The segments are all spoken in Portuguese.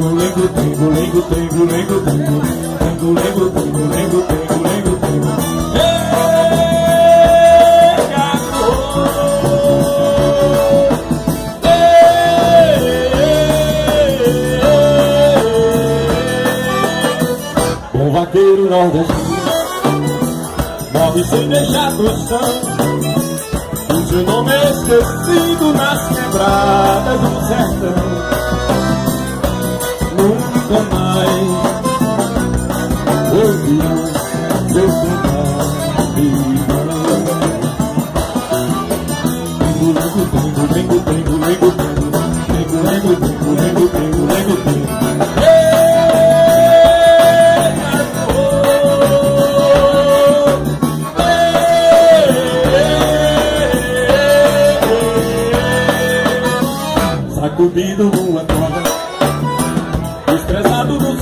tengo, lengo, tengo, lengo, tengo, lengo, tengo, tengo, lengo, tengo, lengo, tengo, lengo, tengo. Bom vaqueiro nordestino Morre sem deixar tostão O seu nome é esquecido nas quebradas do sertão mais. Ouvirão seu cantar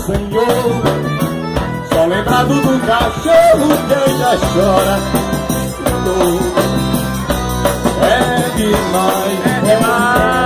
Senhor Só lembrado do cachorro que ainda chora. É demais, é demais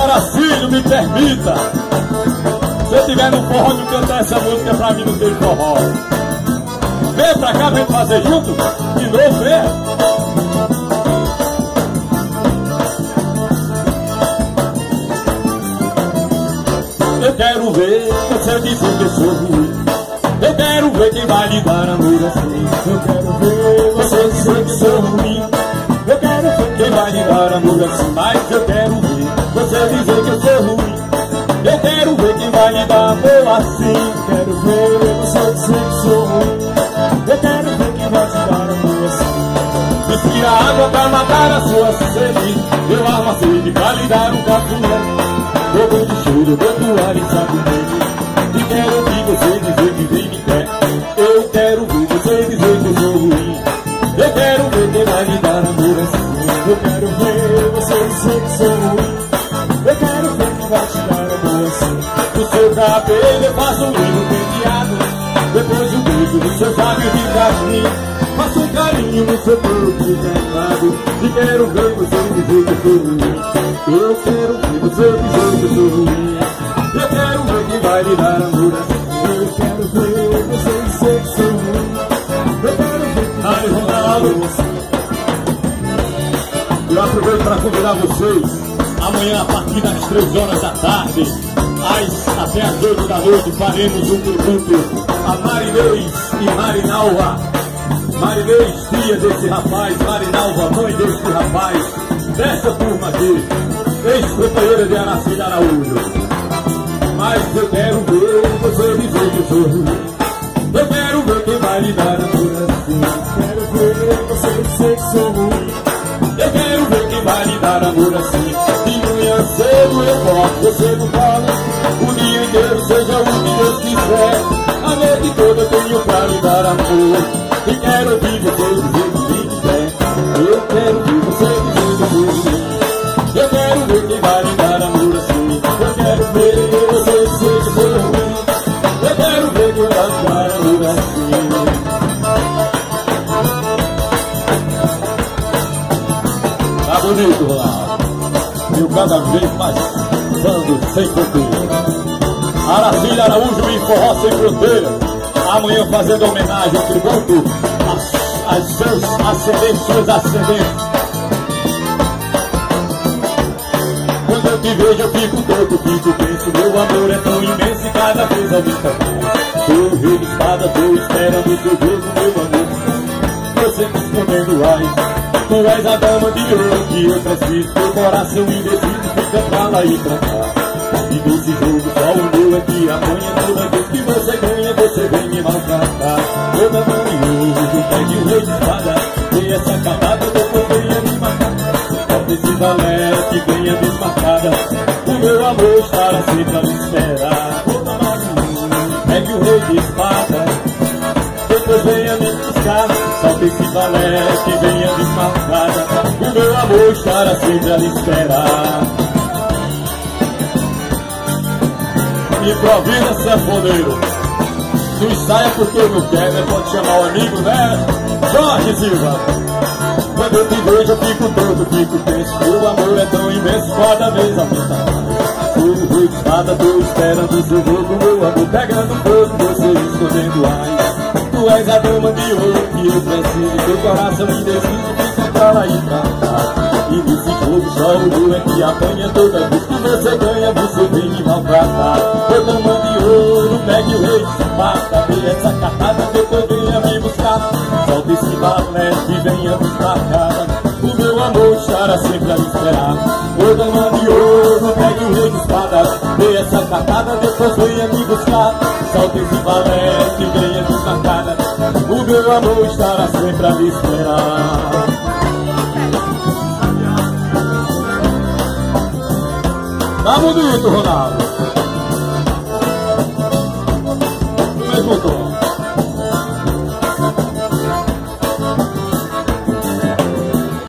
Mestre Aracílio, me permita. Se eu tiver no forró de cantar essa música, pra mim não tem forró. Vem pra cá, vem fazer junto. De novo, vem. Eu quero ver você dizer que sou ruim. Eu quero ver quem vai lhe dar amor assim. Eu quero ver você dizer que sou ruim. Eu quero ver quem vai lhe dar amor assim. Mas eu dar amor assim. Quero ver você dizer que sou. Eu quero ver quem vai te dar amor assim. Respira água pra matar a sua sede. Eu armo a sede pra lhe dar um cafuné. Todo de cheiro, de toalha e sabonete E No seu cabelo eu faço um lindo penteado. Depois um beijo nos seus lábios de carne Faço um carinho no seu corpo queimado E quero ver você dizer que eu sou Eu quero ver você dizer que eu sou Eu quero ver quem vai lhe dar amor. Eu quero ver você dizer que sou Eu quero ver quem vai dar amor. Assim Eu aproveito para convidar vocês Amanhã a partir das 3 horas da tarde às, até as 8 da noite faremos um tributo a Marinês e Marinalva Marinês, filha desse rapaz, Marinalva, mãe desse rapaz, dessa turma aqui, ex-companheira de Aracida Araújo. Mas eu quero ver você dizer que sou. Eu quero ver quem vai lhe dar amor assim. Quero ver você dizer que sou amor assim. De manhã cedo eu volto, você não fala. Tá bonito. E o cada vez mais bando sem fronteira. Aracília Araújo e Forró Sem Fronteira. Amanhã fazendo homenagem, tributo a, a seus ascendentes, seus ascendentes. Quando eu te vejo eu fico todo, fico penso Meu amor é tão imenso e cada vez aumenta Sou rei de espada, tô esperando seu beijo, meu amor Você me escondendo ai És a dama de ouro que eu preciso Teu coração indeciso fica pra lá e pra cá E nesse jogo só o meu é que apanha Toda vez que você ganha, você vem me maltratar. Toda manhã, pede o rei de espada E essa acabada tô poderia me matar. Valete venha desmarcada O meu amor estará sempre a me esperar Pegue o rei de espada Depois venha me buscar Solte esse valete venha desmarcada O meu amor estará sempre a me esperar Improvisa, sanfoneiro Não ensaia porque não quer, né? Pode chamar o amigo, né? Jorge Silva. Quando eu te vejo eu fico todo, fico tenso. O amor é tão imenso, cada vez aumenta mais Fui espada, tô esperando seu jogo Meu amor pegando fogo, você escondendo ar és a dama de ouro que eu preciso Teu coração me decide, fica pra lá e pra cá. E nesse jogo só o ouro é que apanha Toda vez que você ganha, você vem me maltratar Ô dama de ouro, pegue o rei de sapato Dê essa cartada, depois venha me buscar. Solta esse balé e venha buscar O meu amor estará sempre a me esperar. Ô dama de ouro, pegue o rei de espada Dê essa cartada, depois venha me buscar. Solta esse balé e venha buscar O meu amor estará sempre a me esperar Tá bonito, Ronaldo. Mesmo tom.